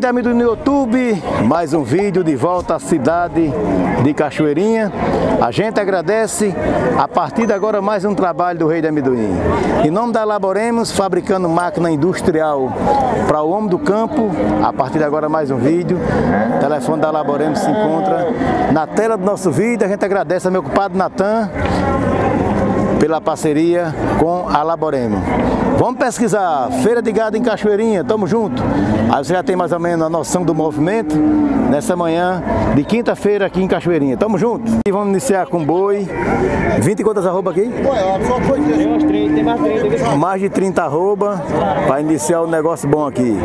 de amendoim no YouTube, mais um vídeo de volta à cidade de Cachoeirinha. A gente agradece, a partir de agora mais um trabalho do Rei de Amendoim. Em nome da Laboremos, fabricando máquina industrial para o homem do campo, a partir de agora mais um vídeo. O telefone da Laboremos se encontra na tela do nosso vídeo. A gente agradece ao meu culpado Natan pela parceria com a Laboremo. Vamos pesquisar Feira de Gado em Cachoeirinha, tamo junto. Aí você já tem mais ou menos a noção do movimento nessa manhã de quinta-feira aqui em Cachoeirinha. Tamo junto. E vamos iniciar com boi. 20 e quantas arroba aqui? Umas 30, tem mais 30. viu? Mais de 30 arroba para iniciar um negócio bom aqui.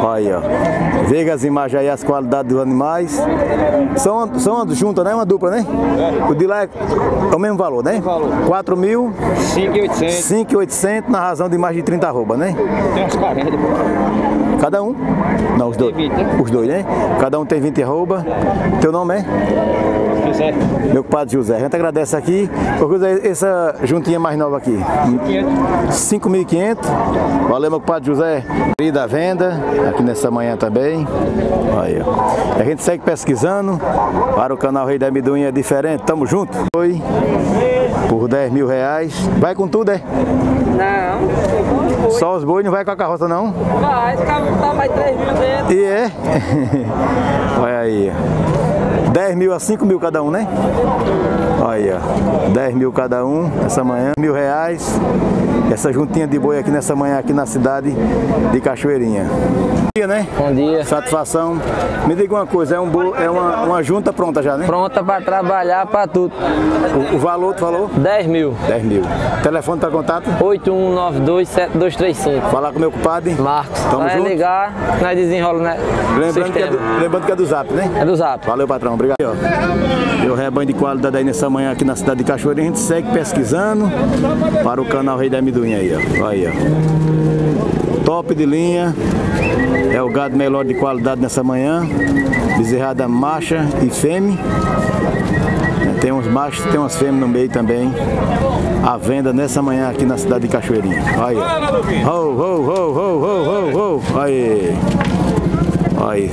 Olha aí, ó. Veja as imagens aí, as qualidades dos animais. São, são juntas, né? Uma dupla, né? O de lá é, é o mesmo valor, né? valor. 4 mil, 5,800. 5,800 na razão de mais de 30 arroba, né? Tem uns 40. Cada um? Não, os dois. Tem 20, né? Os dois, né? Cada um tem 20 arroba. Teu nome é? Quiser. Meu compadre José. A gente agradece aqui. Usa essa juntinha mais nova aqui. 500. 5.500. Valeu, meu compadre José. Da venda, aqui nessa manhã também. Aí, ó. A gente segue pesquisando para o canal Rei da Amendoim é diferente. Tamo junto. Foi por 10 mil reais. Vai com tudo, é? Não, Só os bois, não vai com a carroça, não? vai, esse carro tá mais 3 mil dentro. E é? Olha aí. 10 mil a 5 mil cada um, né? Olha aí, ó. 10 mil cada um essa manhã, mil reais. Essa juntinha de boi aqui nessa manhã, aqui na cidade de Cachoeirinha. Bom dia, né? Bom dia. Satisfação. Me diga uma coisa, é, um bo... é uma, uma junta pronta já, né? Pronta pra trabalhar pra tudo. O, o valor, tu falou? 10 mil. 10 mil. Telefone para contato? 81927235. Falar com o meu compadre. Marcos. Tamo Vai junto. ligar, nós desenrola, né? Lembrando que, é do, lembrando que é do Zap, né? É do Zap. Valeu, patrão. Obrigado. Ó, Deu rebanho de qualidade aí nessa manhã aqui na cidade de Cachoeira. A gente segue pesquisando para o canal Rei da Amendoim aí, ó. Aí, ó. Top de linha. É o gado melhor de qualidade nessa manhã. Bezerrada macha e fêmea. Tem uns machos, tem umas fêmeas no meio também. A venda nessa manhã aqui na cidade de Cachoeirinha. Aí, ó. Ho, ho, ho, ho, ho, ho, ho. Aí. Aí.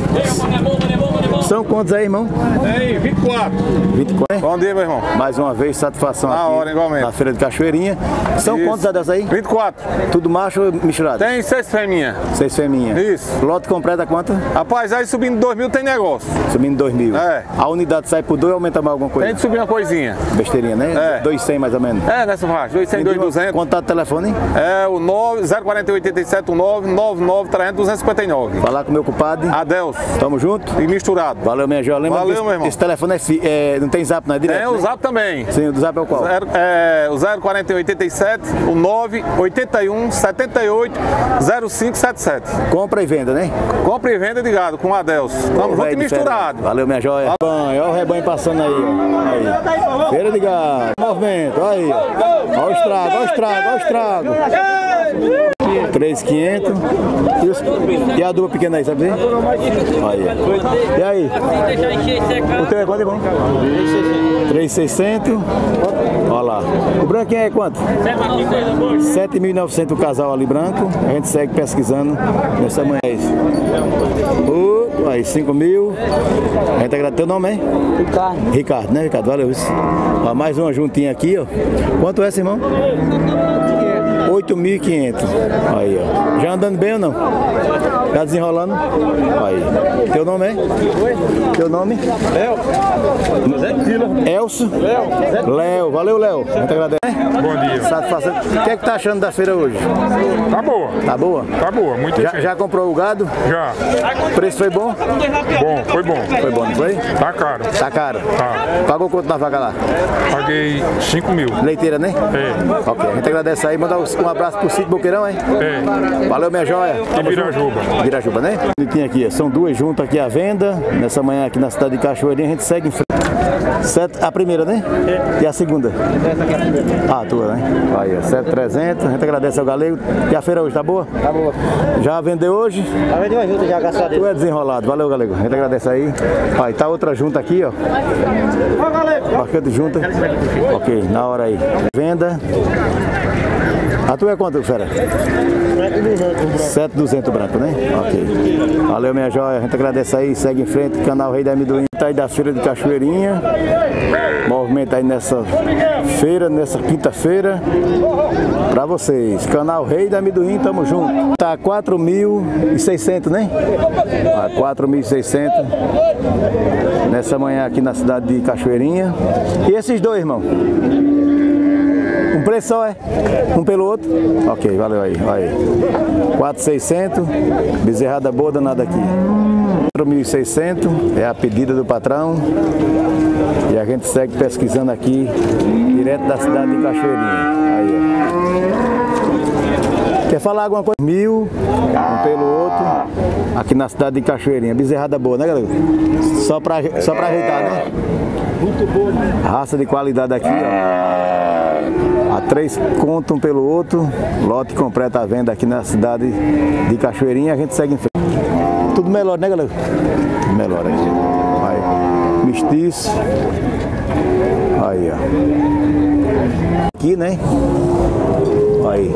São quantos aí, irmão? Tem 24. 24. Bom dia, meu irmão. Mais uma vez, satisfação Na aqui hora, igualmente. na Feira de Cachoeirinha. São Isso. quantos dessas aí? 24. Tudo macho ou misturado? Tem seis fêmeas. Seis fêminhas. Isso. Lote completo a quanto? Rapaz, aí subindo 2 mil tem negócio. Subindo 2 mil. É. A unidade sai por 2 ou aumenta mais alguma coisa? Tem de subir uma coisinha. Besteirinha, né? É. 200 mais ou menos. É, nessa faixa. 200, 200. Contato telefone? É o 9 0488719 99300 259. Falar com o meu compadre. Adeus. Tamo junto. E misturado. Valeu, minha joia. Lembra Valeu, meu irmão. esse telefone é, é- não tem zap, não é direto? Tem o né? zap também. Sim, o do zap é o qual? Zero- é, o 04087, o 981 78 0577. Compra e venda, né? Compra e venda de gado com Adeus. Tamo junto e misturado. Valeu, minha joia. Olha o rebanho passando aí, ó. Aí. Feira de gado. Movimento, olha aí. Olha o estrago, olha o estrago, olha o estrago. 3,500. E, os- e a dupla pequena aí, sabe? Aí. E aí? O teu é quanto, irmão? 3,600. Olha lá. O branquinho é quanto? 7.900 o casal ali branco. A gente segue pesquisando nessa manhã. Uh, aí, 5 mil. A gente agradece. Teu nome, hein? Ricardo. Ricardo, né, Ricardo? Valeu. isso. Ó, mais uma juntinha aqui, ó. Quanto é esse, irmão? 8.500. Aí, ó. Já andando bem ou não? Já desenrolando? Aí. Teu nome é? Teu nome? Léo. Elcio? Léo. Léo. Valeu, Léo. A gente agradece. Bom dia. Satisfação. O que é que tá achando da feira hoje? Tá boa, Tá boa? tá boa, muito Já, já comprou o gado? Já. O preço foi bom? Bom, foi bom. Foi bom, não foi? Tá caro. Tá caro. Tá. Pagou quanto na vaga lá? Paguei 5 mil. Leiteira, né? É. Ok, a gente agradece aí. Mandar um abraço pro Sítio Boqueirão, hein? É. Valeu, minha joia. Tamo Ibirajuba. junto. Ibirajuba, né? Bonitinho aqui, são duas juntas aqui à venda. Nessa manhã aqui na cidade de Cachoeirinha, a gente segue em frente. Sete, a primeira, né? E a segunda? Essa aqui é a primeira. Ah, a tua, né? Aí, ó, 7,300. A gente agradece ao galego. E a feira hoje, tá boa? Tá boa. Já vendeu hoje? Tá vendo uma junta já, graças a Tu é desenrolado. Valeu, galego. A gente agradece aí. Aí, tá outra junta aqui, ó. Bastante junta. Ok, na hora aí. Venda. A tua é quanto, fera? 7,200 branco, né? Ok. Valeu, minha joia. A gente agradece aí. Segue em frente. Canal Rei da Amendoim. Tá aí da feira de Cachoeirinha. Movimento aí nessa feira, nessa quinta-feira. Pra vocês. Canal Rei da Amendoim. Tamo junto. Tá 4.600, né? Ah, 4.600 nessa manhã aqui na cidade de Cachoeirinha. E esses dois, irmão? Um preço só, é? Um pelo outro? Ok, valeu aí. Olha aí. 4,600. Bezerrada boa danada aqui. 4.600 é a pedida do patrão. E a gente segue pesquisando aqui, direto da cidade de Cachoeirinha. Aí, ó. Quer falar alguma coisa? Mil, um pelo outro, aqui na cidade de Cachoeirinha. Bezerrada boa, né, galera? Só pra, só pra ajeitar, né? Muito boa. Raça de qualidade aqui, ó. A três contam um pelo outro. Lote completo à venda aqui na cidade de Cachoeirinha. A gente segue em frente. Tudo melhor, né, galera? Melhor aqui. Aí. Mestiço. Aí, ó. Aqui, né? Aí.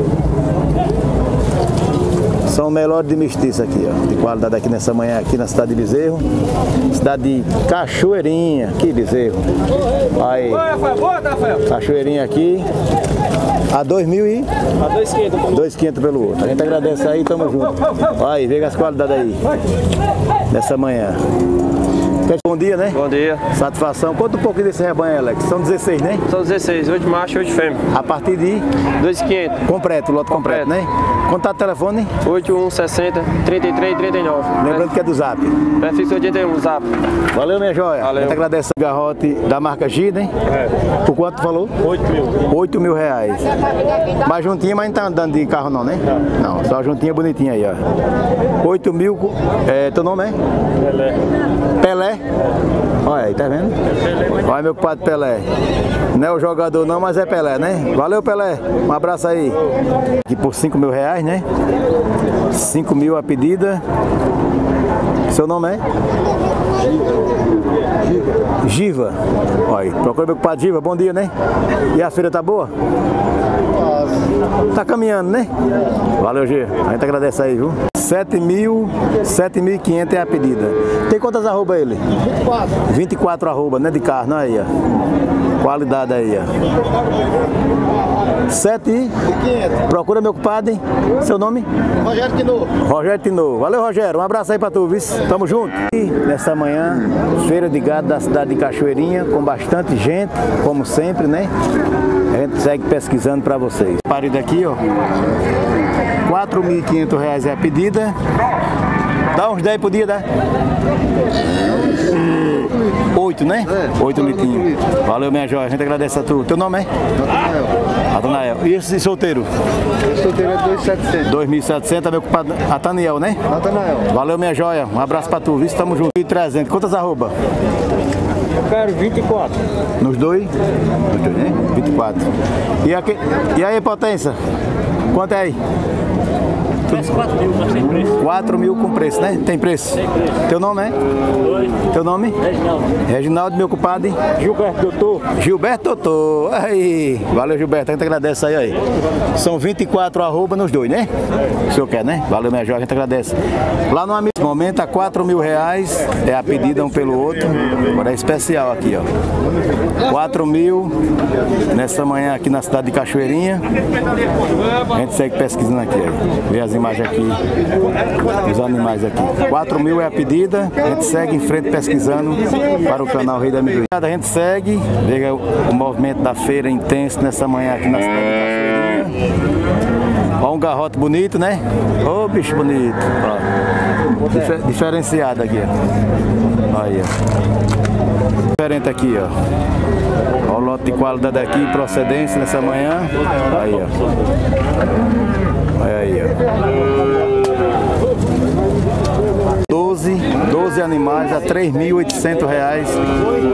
São melhores de mestiço aqui, ó. De qualidade aqui nessa manhã, aqui na cidade de Bezerro. Cidade de Cachoeirinha. Aqui, Bezerro. Aí. Cachoeirinha aqui. A 2 mil e? A 2,500. 2,500 pelo outro. A gente agradece aí, tamo junto. Aí, vê as qualidades aí. Nessa manhã. Bom dia, né? Bom dia. Satisfação. Conta um pouquinho desse rebanho, Alex. São 16, né? São 16, 8 macho e 8 fêmea. A partir de 2,500. completo, lote completo, Completo. né? Contato telefone, 8160 33 39. lembrando que é do Zap. Prefixo 81, zap. Valeu, minha joia. Valeu. A gente agradece o garrote da marca G, né? Por quanto falou? 8 mil. 8 mil reais. Mais juntinha, mas não tá andando de carro não, né? Não, só juntinha bonitinha aí, ó. 8 mil, é, teu nome é? Pelé. Pelé. Olha aí, tá vendo? Olha meu compadre Pelé. Não é o jogador não, mas é Pelé, né? Valeu, Pelé. Um abraço aí. Aqui por 5 mil reais, né? 5 mil a pedida. Seu nome é? Giva. Olha aí, procura meu compadre Giva. Bom dia, né? E a feira tá boa? Tá caminhando, né? Valeu, G. A gente agradece aí, viu? 7 mil, 7.500 é a pedida. Tem quantas arroba ele? 24. 24 arroba, né? De carne, aí, ó. Qualidade aí, ó. 7 e... Procura meu compadre. Seu nome? Rogério Tinu. Rogério Tino. Valeu, Rogério. Um abraço aí pra tu, viu? Tamo junto. E nessa manhã, feira de gado da cidade de Cachoeirinha, com bastante gente, como sempre, né? A gente segue pesquisando pra vocês. Parido aqui, ó. R$ 4.500 é a pedida. Dá uns 10 por dia, dá? 8, né? 8 litinhos. Valeu, minha joia. A gente agradece a tu. Teu nome é? Natanael. E esse solteiro? Solteiro é 2,700. 2.700, meu compadre Ataniel, né? Natanael. Valeu, minha joia. Um abraço pra tu. Viu? Tamo junto. E 300. Quantas arroba? Eu quero 24. Nos dois? Nos dois, né? 24. E, aqui, e aí, potência? Quanto é aí? 4 mil, mas sem preço. 4 mil com preço, né? Tem preço? Teu nome é? Teu nome? Reginaldo. Reginaldo, meu compadre. Gilberto, doutor. Gilberto Totô. Aí. Valeu, Gilberto. A gente agradece aí, aí. São 24 arroba nos dois, né? O senhor quer, né? Valeu, minha joia. A gente agradece. Lá no amigo, momento, a 4 mil reais. É a pedida um pelo outro. Agora é especial aqui, ó. 4 mil nessa manhã aqui na cidade de Cachoeirinha. A gente segue pesquisando aqui, ó. Vê as imagens aqui, os animais aqui. 4 mil é a pedida. A gente segue em frente pesquisando para o canal Rei da Amendoim. A gente segue, vê o movimento da feira intenso nessa manhã aqui na cidade de Cachoeirinha. Ó um garrote bonito, né? Ô bicho bonito. Ó. Dife- diferenciado aqui, ó. Aí, ó. Diferente aqui, ó. Ó o lote de qualidade aqui, procedência nessa manhã. Aí, ó. Olha aí, ó. 12, 12 animais a 3.800 reais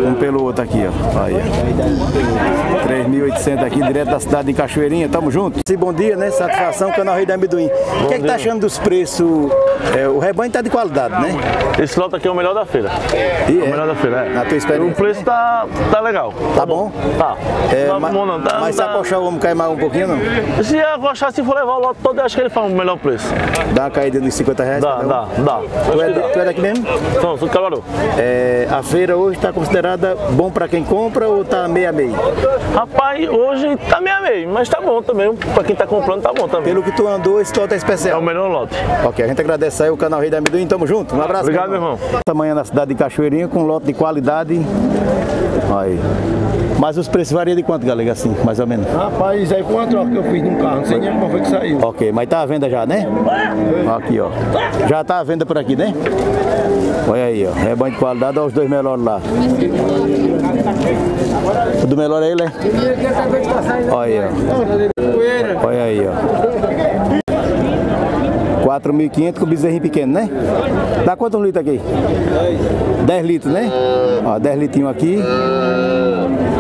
um pelo outro aqui, ó. Aí, ó. 3.800 aqui, direto da cidade de Cachoeirinha, tamo junto. Sim, bom dia, né? Satisfação, canal Rei da Amendoim. O que é que tá achando dos preços? É, o rebanho tá de qualidade, né? Esse lote aqui é o melhor da feira. E É é? o melhor da feira, é. Na tua experiência, O preço tá, tá legal. Tá bom? Tá. É, não tá mas bom não. Tá, mas se tá... o homem cair mais um pouquinho, não? Se acochar, se for levar o lote todo, eu acho que ele faz o melhor preço. Dá uma caída dos 50 reais? Dá, um? dá, dá. Tu é, tu é daqui mesmo? Então, sou de Caruaru. É, a feira hoje está considerada bom para quem compra ou tá meio a meio? Rapaz, hoje tá meio a meio, mas tá bom também. Pra quem tá comprando, tá bom também. Pelo que tu andou, esse lote é É especial. o melhor lote. Ok, a gente agradece aí o canal Rei da Amendoim, tamo junto, um abraço. Obrigado, meu irmão. Esta manhã na cidade de Cachoeirinha com um lote de qualidade. Aí. Mas os preços variam de quanto, galera, assim, mais ou menos? Rapaz, aí foi uma troca que eu fiz num carro, não sei nem como foi que saiu. Ok, mas tá à venda já, né? Aqui, ó. Já tá à venda por aqui, né? Olha aí, ó. Rebanho de qualidade, olha os dois melhores lá. O do melhor é ele, né? Olha aí, ó. Olha aí, ó. 4.500 com bezerrinho pequeno, né? Dá quantos litros aqui? 10 litros, né? Ó, 10 litrinhos aqui.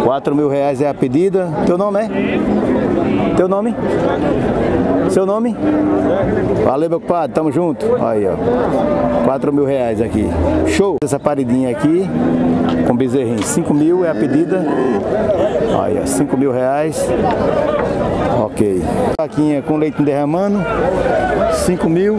4 mil reais é a pedida. Teu nome é? Teu nome? Seu nome? Valeu, meu compadre, tamo junto. Aí, ó. 4 mil reais aqui. Show! Essa paridinha aqui, com bezerrinho. 5 mil é a pedida. Aí, ó. 5 mil reais. Ok. Faquinha com leite derramando. 5 mil.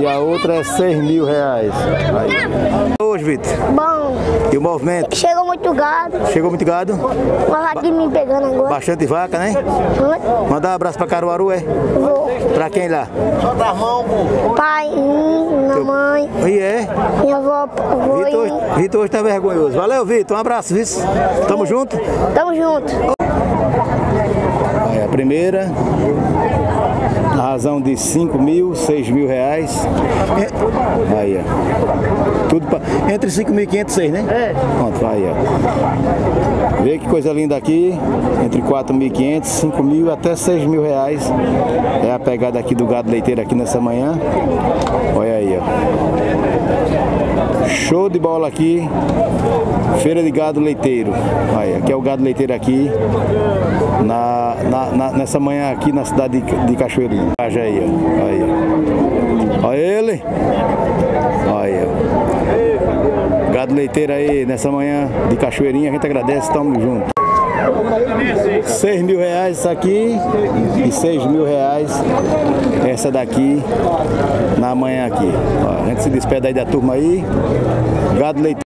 E a outra é 6 mil reais. Aí. Hoje, Vitor. Bom, E o movimento? chegou muito gado. Chegou muito gado? Uma vaca me pegando agora. Bastante vaca, né? Oi? Mandar um abraço pra Caruaru, é? Vou. Pra quem lá? Pai, hum, minha mãe, E é? minha avó, avô Vitor, hoje-. Vitor hoje tá vergonhoso. Valeu, Vitor. Um abraço, viu? Tamo junto. Tamo junto. Aí a primeira. A razão de 5 mil, 6 mil reais. É- Aí, ó. Tudo pra... Entre 5.500 e 6, né? É. Pronto, aí, ó. Vê que coisa linda aqui. Entre 4.500, 5 mil até 6 mil reais. É a pegada aqui do gado leiteiro aqui nessa manhã. Olha aí, ó. Show de bola aqui. Feira de gado leiteiro. Aí, aqui é o gado leiteiro aqui. Na, na- na- nessa manhã aqui na cidade de, de Cachoeirinha. Aí. Aí. Olha ele. Ó. Gado leiteiro aí nessa manhã de Cachoeirinha. A gente agradece, estamos juntos. 6 mil reais essa aqui e 6 mil reais essa daqui na manhã aqui. Ó, a gente se despede aí da turma aí. Gado leiteiro.